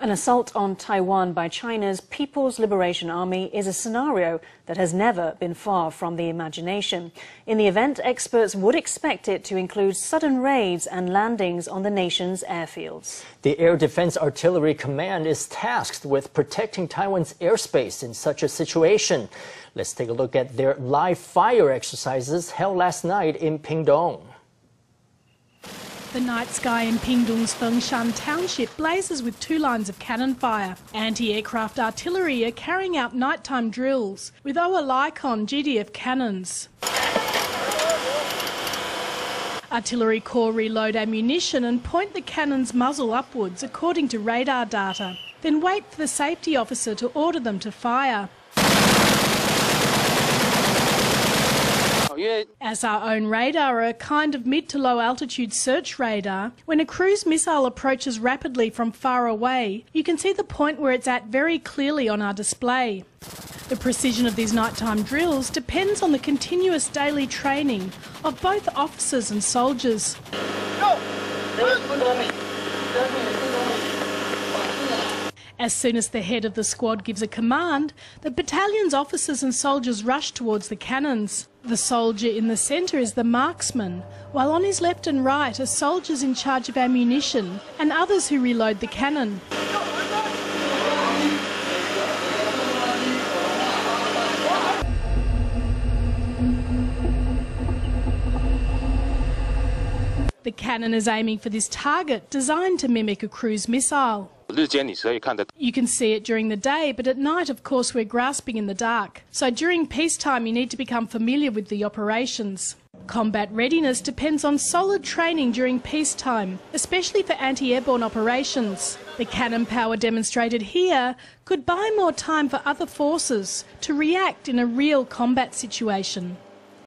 An assault on Taiwan by China's People's Liberation Army is a scenario that has never been far from the imagination. In the event, experts would expect it to include sudden raids and landings on the nation's airfields. The Air Defense Artillery Command is tasked with protecting Taiwan's airspace in such a situation. Let's take a look at their live fire exercises held last night in Pingtung. The night sky in Pingtung's Fangshan township blazes with two lines of cannon fire. Anti-aircraft artillery are carrying out nighttime drills with Oerlikon GDF cannons. Artillery corps reload ammunition and point the cannon's muzzle upwards according to radar data, then wait for the safety officer to order them to fire. As our own radar, a kind of mid to low altitude search radar, when a cruise missile approaches rapidly from far away, you can see the point where it's at very clearly on our display. The precision of these nighttime drills depends on the continuous daily training of both officers and soldiers. As soon as the head of the squad gives a command, the battalion's officers and soldiers rush towards the cannons. The soldier in the centre is the marksman, while on his left and right are soldiers in charge of ammunition and others who reload the cannon. The cannon is aiming for this target, designed to mimic a cruise missile. You can see it during the day, but at night, of course, we're grasping in the dark. So during peacetime, you need to become familiar with the operations. Combat readiness depends on solid training during peacetime, especially for anti-airborne operations. The cannon power demonstrated here could buy more time for other forces to react in a real combat situation.